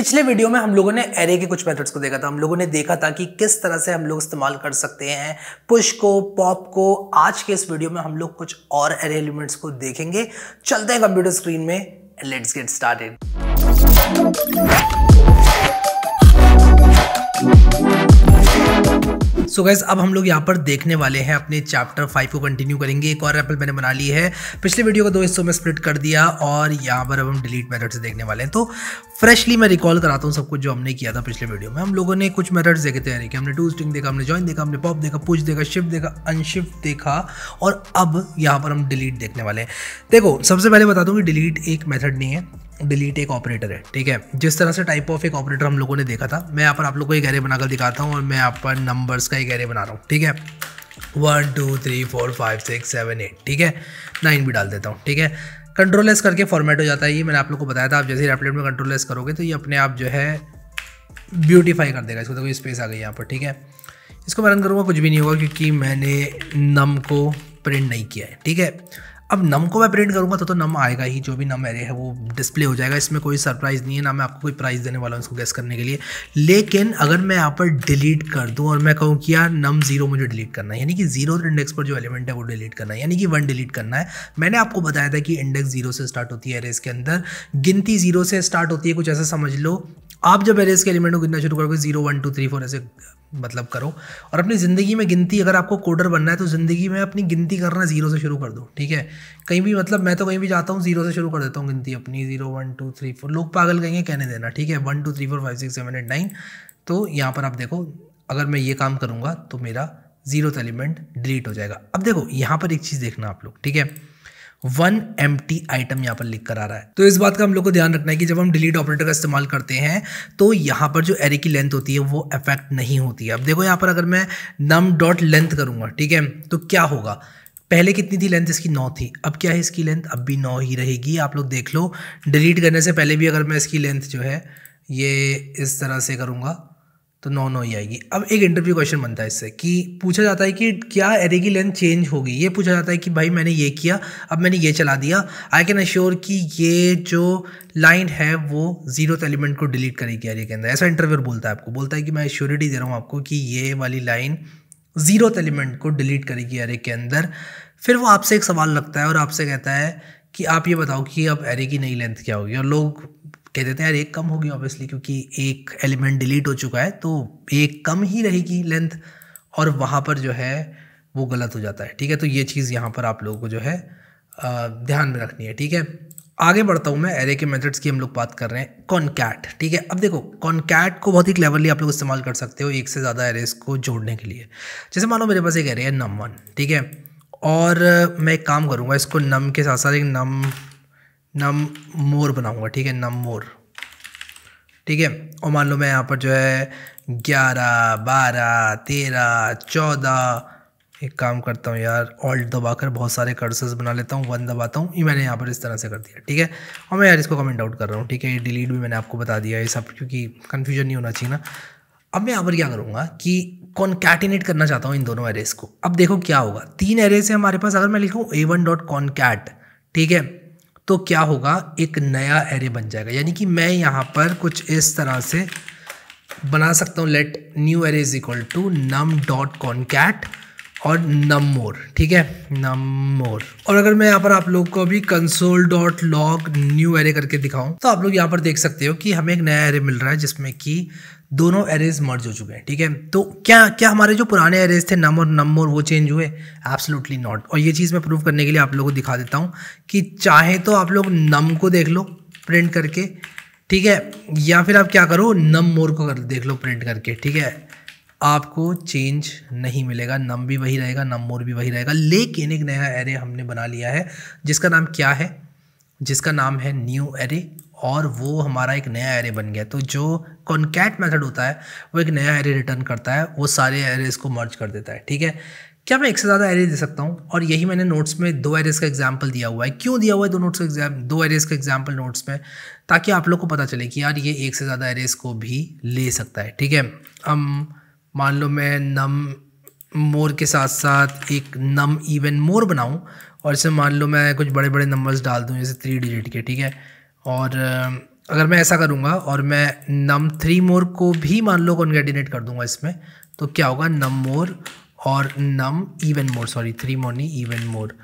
पिछले वीडियो में हम लोगों ने एरे के कुछ मेथड्स को देखा था। हम लोगों ने देखा था कि किस तरह से हम लोग इस्तेमाल कर सकते हैं। पुश को पॉप को, आज के इस वीडियो में हम लोग कुछ और एरे एलिमेंट्स को देखेंगे। चलते हैं कंप्यूटर स्क्रीन में। Let's get started so so guys अब हम लोग यहाँ पर देखने वाले हैं, अपने चैप्टर फाइव को कंटिन्यू करेंगे। एक और एप्पल मैंने बना ली है। पिछले वीडियो को दो हिस्सों में स्प्लिट कर दिया और यहाँ पर अब हम डिलीट मेथड से देखने वाले हैं। तो फ्रेशली मैं रिकॉल कराता हूँ सब कुछ जो हमने किया था पिछले वीडियो में। हम लोगों ने कुछ मेथड्स देखे थे कि। हमने टू स्ट्रिंग देखा, हमने जॉइन देखा, हमने पॉप देखा पुश देखा शिफ्ट देखा अनशिफ्ट देखा और अब यहाँ पर हम डिलीट देखने वाले हैं। देखो, सबसे पहले बता दूँ कि डिलीट एक मेथड नहीं है डिलीट एक ऑपरेटर है, ठीक है? जिस तरह से टाइप ऑफ़ एक ऑपरेटर हम लोगों ने देखा था, मैं यहाँ पर आप लोग को एक एरे बनाकर दिखाता हूँ और मैं यहाँ पर नंबर्स का एक एरे बना रहा हूँ, ठीक है? One two three four five six seven eight ठीक है? नाइन भी डाल देता हूँ, ठीक है? कंट्रोल एस करके फॉर्मेट हो जाता है, ये मैंने आप लोग को बताया था। आप जैसे रेपलेट में कंट्रोल एस करोगे तो ये अपने आप जो है ब्यूटीफाई कर देगा। इसको तो कोई स्पेस आ गई यहाँ पर, ठीक है? इसको मैं रन करूँगा, कुछ भी नहीं होगा, क्योंकि मैंने नम को प्रिंट नहीं किया है, ठीक है? अब नम को मैं प्रिंट करूँगा तो तो नम आएगा ही, जो भी नम एरे है, वो डिस्प्ले हो जाएगा। इसमें कोई सरप्राइज़ नहीं है, ना मैं आपको कोई प्राइस देने वाला हूँ इसको गैस करने के लिए। लेकिन अगर मैं यहाँ पर डिलीट कर दूँ और मैं कहूँ कि यार नम ज़ीरो मुझे डिलीट करना है, यानी कि ज़ीरो इंडेक्स पर जो एलिमेंट है वो डिलीट करना है, यानी कि वन डिलीट करना है। मैंने आपको बताया था कि इंडेक्स ज़ीरो से स्टार्ट होती है एरेज के अंदर, गिनती ज़ीरो से स्टार्ट होती है, कुछ ऐसा समझ लो। आप जब एरेज के एलिमेंट को गिनना शुरू करोगे zero one two three four ऐसे मतलब करो और अपनी ज़िंदगी में गिनती, अगर आपको कोडर बनना है तो ज़िंदगी में अपनी गिनती करना ज़ीरो से शुरू कर दो, ठीक है? कहीं भी मतलब मैं तो कहीं भी जाता हूँ ज़ीरो से शुरू कर देता हूँ गिनती अपनी zero one two three four लोग पागल कहेंगे, कहने देना ठीक है? One two three four five six seven eight nine तो यहाँ पर आप देखो, अगर मैं ये काम करूँगा तो मेरा ज़ीरो एलिमेंट डिलीट हो जाएगा। अब देखो, यहाँ पर एक चीज़ देखना आप लोग, ठीक है? वन एम टी आइटम यहाँ पर लिख कर आ रहा है। तो इस बात का हम लोग को ध्यान रखना है कि जब हम डिलीट ऑपरेटर का इस्तेमाल करते हैं तो यहाँ पर जो एरे की लेंथ होती है, वो अफेक्ट नहीं होती है। अब देखो यहाँ पर अगर मैं नम डॉट लेंथ करूँगा, ठीक है तो क्या होगा? पहले कितनी थी लेंथ इसकी नौ थी। अब क्या है इसकी लेंथ अब भी नौ ही रहेगी। आप लोग देख लो। डिलीट करने से पहले भी अगर मैं इसकी लेंथ जो है, ये इस तरह से करूँगा। तो नौ नौ ही आएगी। अब एक इंटरव्यू क्वेश्चन बनता है इससे कि पूछा जाता है कि क्या एरे की लेंथ चेंज होगी? ये पूछा जाता है कि भाई मैंने ये किया, अब मैंने ये चला दिया। आई कैन अश्योर कि ये जो लाइन है वो ज़ीरो एलिमेंट को डिलीट करेगी एरे के अंदर। ऐसा इंटरव्यूर बोलता है आपको। बोलता है कि मैं श्योरिटी दे रहा हूँ आपको कि ये वाली लाइन ज़ीरो एलिमेंट को डिलीट करेगी एरे के अंदर। फिर वो आपसे एक सवाल लगता है और आपसे कहता है कि आप ये बताओ कि अब एरे की नई लेंथ क्या होगी? और लोग कह देते हैं यार, एक कम होगी ऑब्वियसली क्योंकि एक एलिमेंट डिलीट हो चुका है तो एक कम ही रहेगी लेंथ और वहाँ पर जो है, वो गलत हो जाता है, ठीक है? तो ये चीज़ यहाँ पर आप लोगों को जो है ध्यान में रखनी है, ठीक है? आगे बढ़ता हूँ मैं एरे के मेथड्स की हम लोग बात कर रहे हैं कॉनकैट ठीक है? अब देखो कॉनकैट को बहुत ही क्लेवरली आप लोग इस्तेमाल कर सकते हो एक से ज़्यादा एरेस को जोड़ने के लिए। जैसे मानो मेरे पास एक एरे है नम वन ठीक है? और मैं एक काम करूँगा, इसको नम के साथ साथ एक नम नम मोर बनाऊँगा, ठीक है? नम मोर ठीक है? और मान लो मैं यहाँ पर जो है ग्यारह, बारह, तेरह, चौदह, एक काम करता हूँ यार ऑल्ट दबाकर बहुत सारे कर्सर्स बना लेता हूँ वन दबाता हूँ, ये मैंने यहाँ पर इस तरह से कर दिया, ठीक है? और मैं यार इसको कमेंट आउट कर रहा हूँ, ठीक है? ये डिलीट भी मैंने आपको बता दिया ये सब, क्योंकि कन्फ्यूज़न नहीं होना चाहिए ना। अब मैं यहाँ पर क्या करूँगा कि कॉनकैटिनेट करना चाहता हूँ इन दोनों एरेस को। अब देखो क्या होगा, तीन एरेस है हमारे पास, अगर मैं लिखूँ ए वन डॉट ठीक है? तो क्या होगा? एक नया एरे बन जाएगा। यानी कि मैं यहाँ पर कुछ इस तरह से बना सकता हूँ। Let new array is equal to num dot concat और नम मोर ठीक है? नम मोर और अगर मैं यहाँ पर आप लोग को अभी console dot log new array करके दिखाऊँ तो आप लोग यहाँ पर देख सकते हो कि हमें एक नया एरे मिल रहा है, जिसमें कि दोनों एरेज मर्ज हो चुके हैं, ठीक है? तो क्या क्या हमारे जो पुराने एरेज थे नम और नम और वो चेंज हुए? एब्सोल्युटली नॉट और ये चीज़ मैं प्रूव करने के लिए आप लोगों को दिखा देता हूँ कि चाहे तो आप लोग नम को देख लो प्रिंट करके, ठीक है? या फिर आप क्या करो नम मोर को कर, देख लो प्रिंट करके, ठीक है? आपको चेंज नहीं मिलेगा नम भी वही रहेगा नम मोर भी वही रहेगा, लेकिन एक नया एरे हमने बना लिया है, जिसका नाम क्या है? जिसका नाम है न्यू एरे और वो हमारा एक नया एरे बन गया। तो जो कॉन्कैट मेथड होता है, वो एक नया एरे रिटर्न करता है, वो सारे एरेज को मर्ज कर देता है, ठीक है? क्या मैं एक से ज़्यादा एरे दे सकता हूँ? और यही मैंने नोट्स में दो एरेज का एग्ज़ाम्पल दिया हुआ है। क्यों दिया हुआ है दो नोट्स का एग्ज़ाम दो एरेज का एग्ज़ाम्पल नोट्स में? ताकि आप लोग को पता चले कि यार ये एक से ज़्यादा एरेज को भी ले सकता है, ठीक है? हम मान लो मैं नम मोर के साथ साथ एक नम इवन मोर बनाऊँ, और इसे मान लो मैं कुछ बड़े बड़े नंबर्स डाल दूँ, जैसे थ्री डिजिट के, ठीक है? और अगर मैं ऐसा करूँगा और मैं नम थ्री मोर को भी मान लो कॉन्गेटिनेट कर दूँगा इसमें तो क्या होगा? नम मोर और num even more sorry three more नहीं इवन मोर।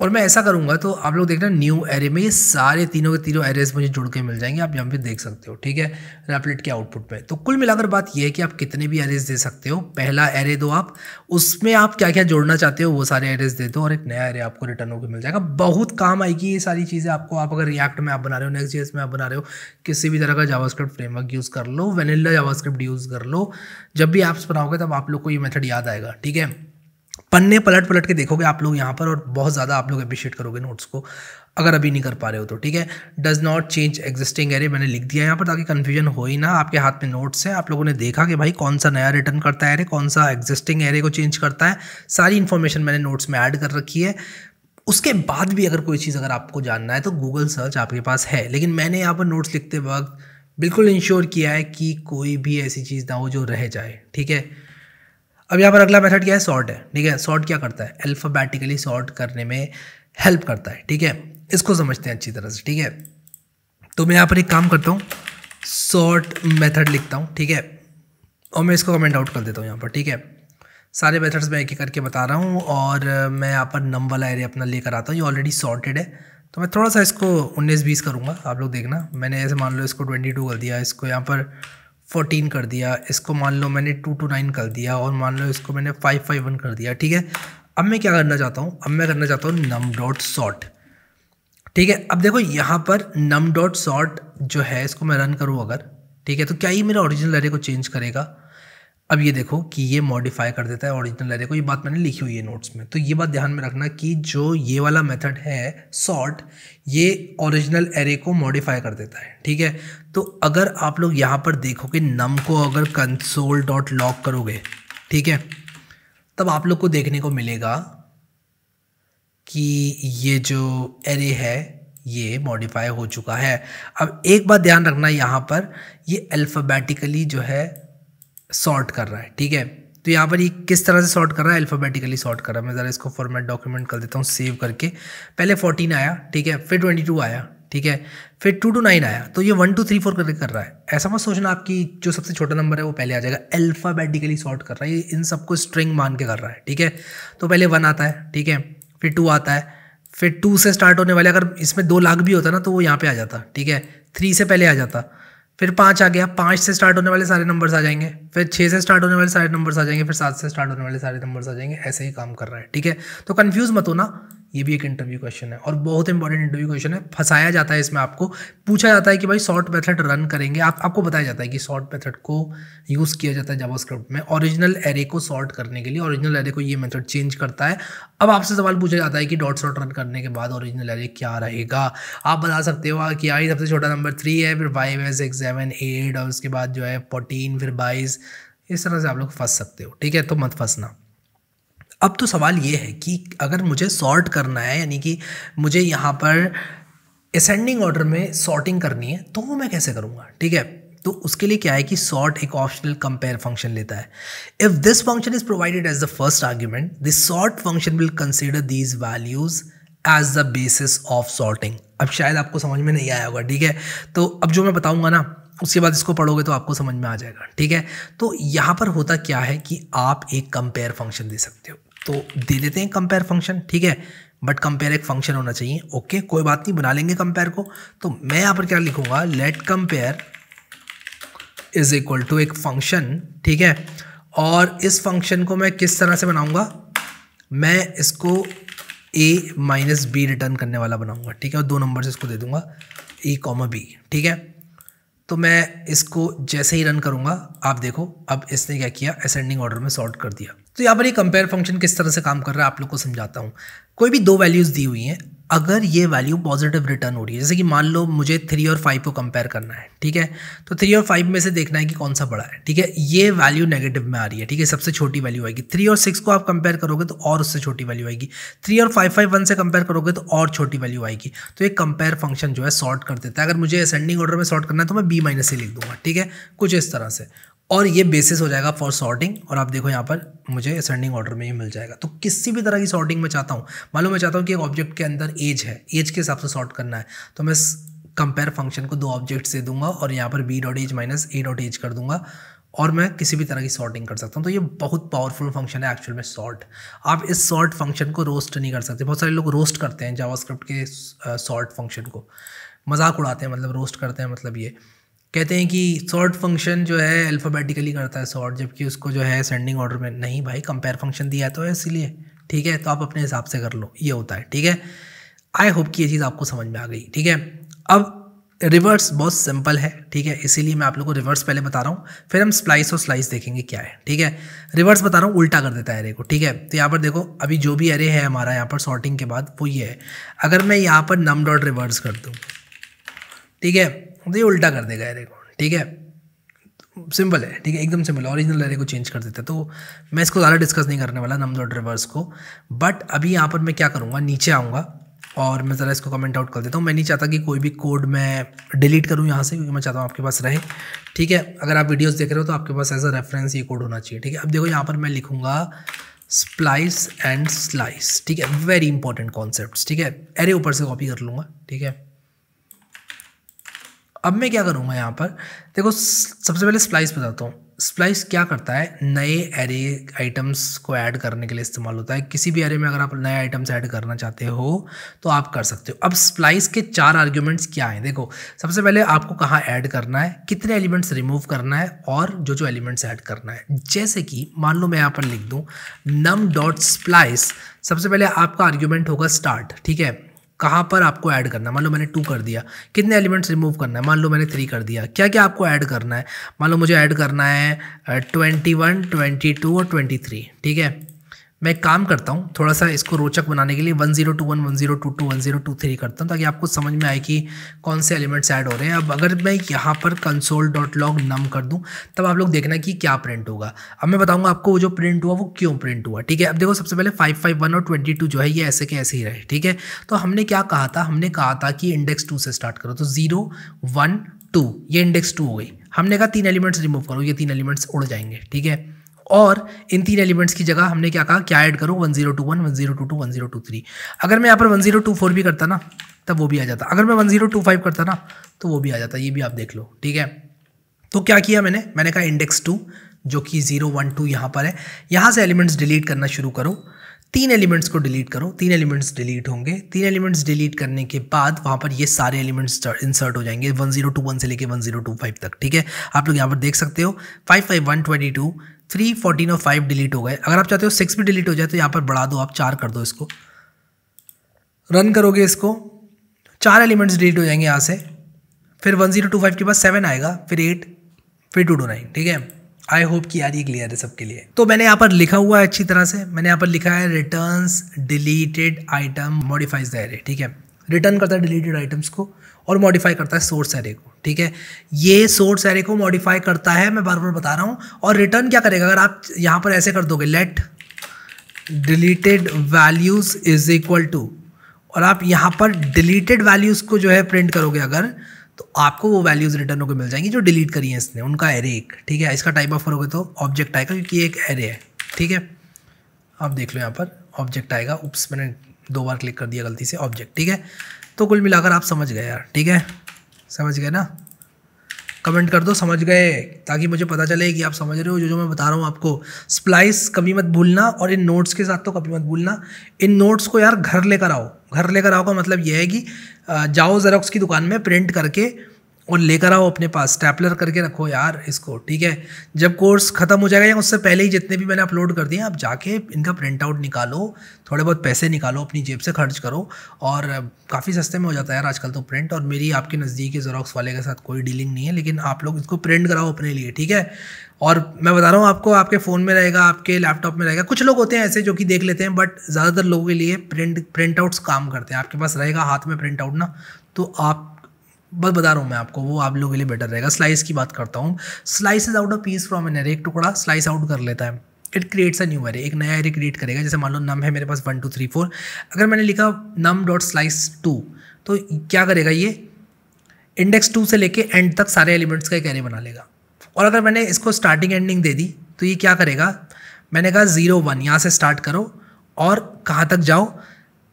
और मैं ऐसा करूँगा तो आप लोग देखना न्यू एरे में ये सारे तीनों के तीनों एरेज मुझे जुड़ के मिल जाएँगे, आप यहाँ पे देख सकते हो, ठीक है? रैपलेट के आउटपुट में। तो कुल मिलाकर बात ये है कि आप कितने भी एरेज दे सकते हो, पहला एरे दो आप, उसमें आप क्या क्या जोड़ना चाहते हो, वो सारे एरेज दे दो, और एक नया एरे आपको रिटर्न होकर मिल जाएगा। बहुत काम आएगी ये सारी चीज़ें, आपको आप अगर रिएक्ट में आप बना रहे हो नेक्स्ट जेस में आप बना रहे हो, किसी भी तरह का जावास्क्रिप्ट फ्रेमवर्क यूज़ कर लो वेनिला जावास्क्रिप्ट यूज़ कर लो, जब भी ऐप्स बनाओगे तब आप लोग को ये मेथड याद आएगा, ठीक है? पन्ने पलट पलट के देखोगे आप लोग यहाँ पर और बहुत ज़्यादा आप लोग अप्रिशिएट करोगे नोट्स को। अगर अभी नहीं कर पा रहे हो तो ठीक है? Does not change existing array मैंने लिख दिया यहाँ पर ताकि कन्फ्यूज़न हो ही ना, आपके हाथ में नोट्स है, आप लोगों ने देखा कि भाई कौन सा नया रिटर्न करता है एरे कौन सा एग्जिस्टिंग एरे को चेंज करता है। सारी इन्फॉर्मेशन मैंने नोट्स में ऐड कर रखी है। उसके बाद भी अगर कोई चीज़ अगर आपको जानना है तो गूगल सर्च आपके पास है। लेकिन मैंने यहाँ पर नोट्स लिखते वक्त बिल्कुल इंश्योर किया है कि कोई भी ऐसी चीज़ ना हो जो रह जाए, ठीक है? अब यहाँ पर अगला मेथड क्या है? सॉर्ट है। ठीक है? सॉर्ट क्या करता है? अल्फ़ाबेटिकली सॉर्ट करने में हेल्प करता है। ठीक है? इसको समझते हैं अच्छी तरह से। ठीक है? तो मैं यहाँ पर एक काम करता हूँ। सॉर्ट मेथड लिखता हूँ। ठीक है? और मैं इसको कमेंट आउट कर देता हूँ यहाँ पर। ठीक है? सारे मेथड्स मैं एक एक करके बता रहा हूँ और मैं यहाँ पर नम वाला एरिया अपना लेकर आता हूँ। ये ऑलरेडी सॉर्टेड है। तो मैं थोड़ा सा इसको उन्नीस बीस करूँगा। आप लोग देखना। मैंने ऐसे मान लो इसको ट्वेंटी टू कर दिया। इसको यहाँ पर फोर्टीन कर दिया, इसको मान लो मैंने टू टू नाइन कर दिया और मान लो इसको मैंने फाइव फाइव वन कर दिया, ठीक है? अब मैं क्या करना चाहता हूँ? अब मैं करना चाहता हूँ नम डॉट सॉट ठीक है? अब देखो यहाँ पर नम डॉट सॉट जो है, इसको मैं रन करूँ अगर, ठीक है? तो क्या ये मेरा ओरिजिनल एरे को चेंज करेगा? अब ये देखो कि ये मॉडिफाई कर देता है ओरिजिनल एरे को। ये बात मैंने लिखी हुई है नोट्स में। तो ये बात ध्यान में रखना कि जो ये वाला मेथड है सॉर्ट ये ओरिजिनल एरे को मॉडिफाई कर देता है, ठीक है? तो अगर आप लोग यहाँ पर देखोगे नम को अगर कंसोल डॉट लॉक करोगे, ठीक है? तब आप लोग को देखने को मिलेगा कि ये जो एरे है, ये मॉडिफाई हो चुका है। अब एक बात ध्यान रखना यहाँ पर, ये अल्फ़ाबेटिकली जो है सॉर्ट कर रहा है, ठीक है? तो यहाँ पर ये किस तरह से सॉर्ट कर रहा है? अल्फ़ाबेटिकली सॉर्ट कर रहा है। मैं ज़रा इसको फॉर्मेट डॉक्यूमेंट कर देता हूँ सेव करके। पहले फोर्टीन आया, ठीक है? फिर ट्वेंटी टू आया, ठीक है? फिर टू टू नाइन आया। तो ये वन टू थ्री फोर करके कर रहा है। ऐसा मत सोचना आपकी जो सबसे छोटा नंबर है, वो पहले आ जाएगा। अल्फ़ाबेटिकली सॉर्ट कर रहा है। ये इन सबको स्ट्रिंग मान के कर रहा है, ठीक है? तो पहले वन आता है, ठीक है? फिर टू आता है। फिर टू से स्टार्ट होने वाले, अगर इसमें दो लाख भी होता ना तो वो यहाँ पे आ जाता, ठीक है? थ्री से पहले आ जाता। फिर पाँच आ गया, पाँच से स्टार्ट होने वाले सारे नंबर्स आ जाएँगे। फिर छः से स्टार्ट होने वाले सारे नंबर्स आ जाएँगे, फिर सात से स्टार्ट होने वाले सारे नंबर्स आ जाएँगे। ऐसे ही काम कर रहा है, ठीक है? तो कन्फ्यूज़ मत होना। ये भी एक इंटरव्यू क्वेश्चन है और बहुत इंपॉर्टेंट इंटरव्यू क्वेश्चन है। फंसाया जाता है इसमें आपको। पूछा जाता है कि भाई शॉर्ट मेथड रन करेंगे। आप, आपको बताया जाता है कि शॉर्ट मेथड को यूज़ किया जाता है जावास्क्रिप्ट में ओरिजिनल एरे को सॉर्ट करने के लिए। ओरिजिनल एरे को ये मेथड चेंज करता है। अब आपसे सवाल पूछा जाता है कि डॉट शॉर्ट रन करने के बाद ओरिजिनल एरे क्या रहेगा? आप बता सकते हो, कि आई सबसे छोटा नंबर थ्री है, फिर फाइव है सिक्स सेवन एट और उसके बाद जो है फोर्टीन फिर बाईस। इस तरह से आप लोग फंस सकते हो। ठीक है तो मत फंसना। अब तो सवाल ये है कि अगर मुझे सॉर्ट करना है, यानी कि मुझे यहाँ पर असेंडिंग ऑर्डर में सॉर्टिंग करनी है तो वो मैं कैसे करूँगा? ठीक है? तो उसके लिए क्या है कि सॉर्ट एक ऑप्शनल कंपेयर फ़ंक्शन लेता है। If this function is provided as the first argument this sort function will consider these values as the basis of sorting अब शायद आपको समझ में नहीं आया होगा, ठीक है? तो अब जो मैं बताऊँगा ना, उसके बाद इसको पढ़ोगे तो आपको समझ में आ जाएगा, ठीक है? तो यहाँ पर होता क्या है कि आप एक कंपेयर फ़ंक्शन दे सकते हो। तो दे देते हैं कंपेयर फ़ंक्शन ठीक है? बट कंपेयर एक फ़ंक्शन होना चाहिए। ओके कोई बात नहीं, बना लेंगे कंपेयर को। तो मैं यहाँ पर क्या लिखूँगा? Let compare is equal to एक फ़ंक्शन ठीक है? और इस फ़ंक्शन को मैं किस तरह से बनाऊँगा? मैं इसको ए माइनस बी रिटर्न करने वाला बनाऊँगा, ठीक है? और दो नंबर से इसको दे दूँगा ए कॉमा बी ठीक है? तो मैं इसको जैसे ही रन करूँगा, आप देखो, अब इसने क्या किया? असेंडिंग ऑर्डर में सॉर्ट कर दिया। तो यहाँ पर ये कंपेयर फ़ंक्शन किस तरह से काम कर रहा है आप लोग को समझाता हूँ। कोई भी दो वैल्यूज़ दी हुई हैं, अगर ये वैल्यू पॉजिटिव रिटर्न हो रही है, जैसे कि मान लो मुझे थ्री और फाइव को कंपेयर करना है, ठीक है? तो थ्री और फाइव में से देखना है कि कौन सा बड़ा है, ठीक है? ये वैल्यू नेगेटिव में आ रही है, ठीक है? सबसे छोटी वैल्यू आएगी। थ्री और सिक्स को आप कंपेयर करोगे तो और उससे छोटी वैल्यू आएगी। थ्री और फाइव फाइव वन से कंपेयर करोगे तो और छोटी वैल्यू आएगी। तो एक कंपेयर फ़ंक्शन जो है सॉर्ट कर देता है। अगर मुझे असेंडिंग ऑर्डर में सॉर्ट करना है तो मैं बी माइनस से लिख दूँगा, ठीक है? कुछ इस तरह से। और ये बेसिस हो जाएगा फॉर सॉर्टिंग और आप देखो यहाँ पर मुझे असेंडिंग ऑर्डर में ही मिल जाएगा। तो किसी भी तरह की सॉर्टिंग में चाहता हूँ मान लो मैं चाहता हूँ कि एक ऑब्जेक्ट के अंदर एज है एज के हिसाब से सॉर्ट करना है। तो मैं कंपेयर फ़ंक्शन को दो ऑब्जेक्ट से दूँगा और यहाँ पर B dot age minus A dot age कर दूँगा, और मैं किसी भी तरह की सॉर्टिंग कर सकता हूँ। तो ये बहुत पावरफुल फ़ंक्शन है एक्चुअल में सॉर्ट आप इस सॉर्ट फ़ंक्शन को रोस्ट नहीं कर सकते। बहुत सारे लोग रोस्ट करते हैं जावास्क्रिप्ट के सॉर्ट फ़ंक्शन को। मज़ाक उड़ाते हैं मतलब रोस्ट करते हैं मतलब ये। कहते हैं कि सॉर्ट फ़ंक्शन जो है अल्फ़ाबेटिकली करता है सॉर्ट जबकि उसको जो है सेंडिंग ऑर्डर में नहीं भाई कंपेयर फ़ंक्शन दिया तो है इसीलिए, ठीक है? तो आप अपने हिसाब से कर लो, ये होता है, ठीक है? आई होप कि ये चीज़ आपको समझ में आ गई, ठीक है? अब रिवर्स बहुत सिंपल है, ठीक है? इसीलिए मैं आप लोगों को रिवर्स पहले बता रहा हूँ, फिर हम स्प्लाइस और स्लाइस देखेंगे क्या है, ठीक है? रिवर्स बता रहा हूँ, उल्टा कर देता है एरे को, ठीक है? तो यहाँ पर देखो, अभी जो भी एरे है हमारा, यहाँ पर सॉर्टिंग के बाद वो ये है। अगर मैं यहाँ पर नम डॉट रिवर्स कर दूँ, ठीक है? तो ये उल्टा कर देगा एरे को ठीक है? सिंपल है, ठीक है? एकदम सिंपल ओरिजिनल एरे को चेंज कर देता है। तो मैं इसको ज़्यादा डिस्कस नहीं करने वाला नम डॉट रिवर्स को। बट अभी यहाँ पर मैं क्या करूँगा, नीचे आऊँगा और मैं ज़रा इसको कमेंट आउट कर देता हूँ। मैं नहीं चाहता कि कोई भी कोड मैं डिलीट करूँ यहाँ से, क्योंकि मैं चाहता हूँ आपके पास रहे, ठीक है? अगर आप वीडियोस देख रहे हो तो आपके पास एज अ रेफरेंस ये कोड होना चाहिए, ठीक है? अब देखो यहाँ पर मैं लिखूँगा स्प्लाइस एंड स्लाइस ठीक है? वेरी इंपॉर्टेंट कॉन्सेप्ट ठीक है? एरे ऊपर से कॉपी कर लूँगा, ठीक है? अब मैं क्या करूँगा यहाँ पर? देखो सबसे पहले स्प्लाइस बताता हूँ। स्प्लाइस क्या करता है? नए एरे आइटम्स को ऐड करने के लिए इस्तेमाल होता है। किसी भी एरे में अगर आप नए आइटम्स ऐड करना चाहते हो तो आप कर सकते हो। अब स्प्लाइस के चार आर्ग्यूमेंट्स क्या हैं? देखो, सबसे पहले आपको कहाँ ऐड करना है? कितने एलिमेंट्स रिमूव करना है? और जो जो एलिमेंट्स ऐड करना है। जैसे कि, मान लो मैं यहाँ पर लिख दूँ नम डॉट स्प्लाइस सबसे पहले आपका आर्ग्यूमेंट होगा स्टार्ट ठीक है? कहाँ पर आपको ऐड करना है? मान लो मैंने टू कर दिया। कितने एलिमेंट्स रिमूव करना है? मान लो मैंने थ्री कर दिया। क्या क्या आपको ऐड करना है? मान लो मुझे ऐड करना है ट्वेंटी वन ट्वेंटी टू और ट्वेंटी थ्री ठीक है? मैं एक काम करता हूँ, थोड़ा सा इसको रोचक बनाने के लिए one zero two one one zero two two, one zero two three करता हूँ, ताकि आपको समझ में आए कि कौन से एलिमेंट्स ऐड हो रहे हैं। अब अगर मैं यहाँ पर कंसोल डॉट लॉग नम कर दूँ, तब आप लोग देखना कि क्या प्रिंट होगा। अब मैं बताऊँगा आपको वो जो प्रिंट हुआ, वो क्यों प्रिंट हुआ, ठीक है? अब देखो, सबसे पहले फाइव फाइव वन और ट्वेंटी टू जो है, ये ऐसे के ऐसे ही रहे, ठीक है? तो हमने क्या कहा था? हमने कहा था कि इंडेक्स टू से स्टार्ट करो तो ज़ीरो वन टू ये इंडेक्स टू हो गई। हमने कहा तीन एलिमेंट्स रिमूव करो, ये तीन एलिमेंट्स उड़ जाएँगे, ठीक है? और इन तीन एलिमेंट्स की जगह हमने क्या कहा? क्या ऐड करो? One zero two one one zero two two one zero two three अगर मैं यहाँ पर वन ज़ीरो टू फोर भी करता ना, तब वो भी आ जाता। अगर मैं वन ज़ीरो टू फाइव करता ना तो वो भी आ जाता। ये भी आप देख लो, ठीक है? तो क्या किया मैंने? मैंने कहा इंडेक्स टू जो कि ज़ीरो वन टू यहाँ पर है। यहाँ से एलिमेंट्स डिलीट करना शुरू करो। तीन एलिमेंट्स को डिलीट करो। तीन एलिमेंट्स डिलीट होंगे। तीन एलिमेंट्स डिलीट करने के बाद वहाँ पर ये सारे एलिमेंट्स इंसर्ट हो जाएँगे। वन ज़ीरो टू वन से लेके वन ज़ीरो टू फाइव तक, ठीक है? आप लोग यहाँ पर देख सकते हो। Five five one twenty two three fourteen और फाइव डिलीट हो गए। अगर आप चाहते हो सिक्स भी डिलीट हो जाए तो यहाँ पर बढ़ा दो, आप चार कर दो इसको। रन करोगे इसको। चार एलिमेंट्स डिलीट हो जाएँगे यहाँ से। फिर वन ज़ीरो टू फाइव के बाद सेवन आएगा, फिर एट फिर टू टू नाइन ठीक है? आई होप कि यार ये क्लियर है सबके लिए। तो मैंने यहाँ पर लिखा हुआ है अच्छी तरह से। मैंने यहाँ पर लिखा है returns deleted item modifies the array ठीक है? रिटर्न करता है डिलीटेड आइटम्स को। और मॉडिफाई करता है सोर्स एरे को, ठीक है? ये सोर्स एरे को मॉडिफाई करता है, मैं बार बार बता रहा हूँ। और रिटर्न क्या करेगा? अगर आप यहाँ पर ऐसे कर दोगे let deleted values is equal to और आप यहाँ पर डिलीटेड वैल्यूज़ को जो है प्रिंट करोगे अगर तो आपको वो वैल्यूज़ रिटर्न होकर मिल जाएँगी जो डिलीट करी है इसने, उनका एरे एक, ठीक है? इसका टाइप ऑफ़ करोगे तो ऑब्जेक्ट आएगा, क्योंकि एक एरे है, ठीक है? आप देख लो यहाँ पर ऑब्जेक्ट आएगा, उप्स, मैंने दो बार क्लिक कर दिया गलती से ऑब्जेक्ट ठीक है? तो कुल मिलाकर आप समझ गए यार, ठीक है? समझ गए ना? कमेंट कर दो, समझ गए, ताकि मुझे पता चले कि आप समझ रहे हो जो जो मैं बता रहा हूँ आपको। स्प्लाइस कभी मत भूलना और इन नोट्स के साथ तो कभी मत भूलना। इन नोट्स को यार घर लेकर आओ। घर लेकर आओ का मतलब यह है कि जाओ जेरोक्स की दुकान में प्रिंट करके और लेकर आओ अपने पास स्टैपलर करके रखो यार इसको, ठीक है? जब कोर्स ख़त्म हो जाएगा या उससे पहले ही जितने भी मैंने अपलोड कर दिए आप जाके इनका प्रिंट आउट निकालो, थोड़े बहुत पैसे निकालो, अपनी जेब से खर्च करो और काफ़ी सस्ते में हो जाता है यार आजकल तो प्रिंट और मेरी आपके नज़दीकी ज़ेरोक्स वाले के साथ कोई डीलिंग नहीं है, लेकिन आप लोग इसको प्रिंट कराओ अपने लिए, ठीक है? और मैं बता रहा हूँ आपको, आपके फ़ोन में रहेगा, आपके लैपटॉप में रहेगा, कुछ लोग होते हैं ऐसे जो कि देख लेते हैं बट ज़्यादातर लोगों के लिए प्रिंट प्रिंट आउट्स काम करते हैं। आपके पास रहेगा हाथ में प्रिंट आउट ना तो आप बस बता रहा हूँ मैं आपको, वो आप लोगों के लिए बेटर रहेगा। स्लाइस की बात करता हूँ। Slice is out of piece from an array एक टुकड़ा स्लाइस आउट कर लेता है। It creates a new array एक नया एरे क्रिएट करेगा। जैसे मान लो नम है मेरे पास वन टू थ्री फोर अगर मैंने लिखा नम डॉट स्लाइस टू तो क्या करेगा ये? इंडेक्स टू से लेके एंड तक सारे एलिमेंट्स का एक एरे बना लेगा। और अगर मैंने इसको स्टार्टिंग एंडिंग दे दी तो ये क्या करेगा? मैंने कहा ज़ीरो वन यहाँ से स्टार्ट करो। और कहाँ तक जाओ?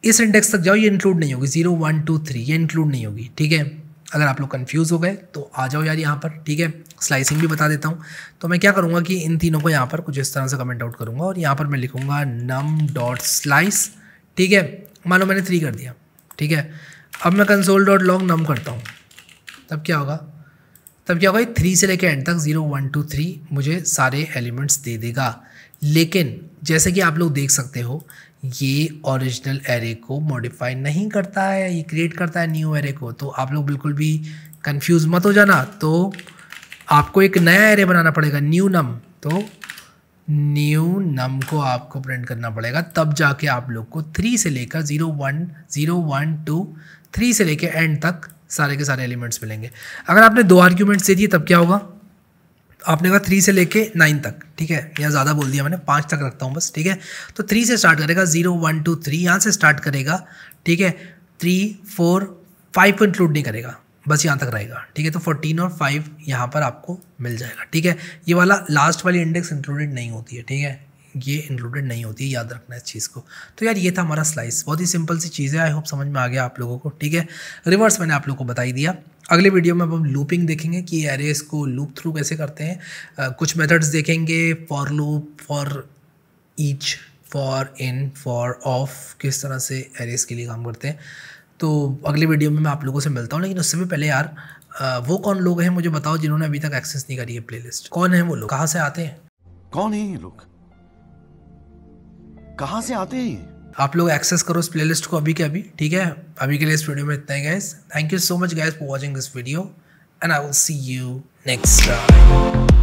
इस इंडेक्स तक जाओ, ये इंक्लूड नहीं होगी। ज़ीरो वन टू थ्री ये इंक्लूड नहीं होगी। ठीक है? अगर आप लोग कन्फ्यूज़ हो गए तो आ जाओ यार यहाँ पर, ठीक है? स्लाइसिंग भी बता देता हूँ। तो मैं क्या करूँगा कि इन तीनों को यहाँ पर कुछ इस तरह से कमेंट आउट करूँगा और यहाँ पर मैं लिखूँगा नम डॉट स्लाइस ठीक है? मान मैंने थ्री कर दिया, ठीक है? अब मैं कंसोल डॉट लॉन्ग नम करता हूँ। तब क्या होगा? तब क्या होगा? थ्री से लेकर एंड तक ज़ीरो वन टू थ्री मुझे सारे एलिमेंट्स दे देगा। लेकिन जैसे कि आप लोग देख सकते हो ये ओरिजिनल एरे को मॉडिफाई नहीं करता है, ये क्रिएट करता है न्यू एरे को। तो आप लोग बिल्कुल भी कंफ्यूज मत हो जाना। तो आपको एक नया एरे बनाना पड़ेगा न्यू नम तो न्यू नम को आपको प्रिंट करना पड़ेगा। तब जाके आप लोग को थ्री से लेकर zero one zero one two three से लेकर एंड तक सारे के सारे एलिमेंट्स मिलेंगे। अगर आपने दो आर्ग्यूमेंट्स दे दिए, तब क्या होगा? आपने कहा थ्री से लेके नाइन तक, ठीक है? या ज़्यादा बोल दिया मैंने, पाँच तक रखता हूँ बस, ठीक है? तो थ्री से स्टार्ट करेगा ज़ीरो वन टू थ्री यहाँ से स्टार्ट करेगा, ठीक है? थ्री फोर फाइव को इंक्लूड नहीं करेगा, बस यहाँ तक रहेगा, ठीक है? तो फोर्टीन और फाइव यहाँ पर आपको मिल जाएगा, ठीक है? ये वाला लास्ट वाली इंडेक्स इंक्लूडेड नहीं होती है, ठीक है? ये इंक्लूडेड नहीं होती याद रखना इस चीज़ को। तो यार ये था हमारा स्लाइस बहुत ही सिंपल सी चीज़ है आई होप समझ में आ गया आप लोगों को ठीक है? रिवर्स मैंने आप लोगों को बताई दिया। अगले वीडियो में अब हम लूपिंग देखेंगे कि एरेस को लूप थ्रू कैसे करते हैं। uh, कुछ मेथड्स देखेंगे for loop for each for in for of किस तरह से एरेस के लिए काम करते हैं। तो अगले वीडियो में मैं आप लोगों से मिलता हूँ लेकिन उससे भी पहले यार वो कौन लोग हैं मुझे बताओ जिन्होंने अभी तक एक्सेस नहीं करी है प्लेलिस्ट कौन है वो लोग? कहाँ से आते हैं? कौन है ये लोग? कहाँ से आते हैं आप लोग एक्सेस करो इस प्लेलिस्ट को अभी के अभी, ठीक है? अभी के लिए इस वीडियो में इतना ही guys thank you so much guys for watching this video and I will see you next time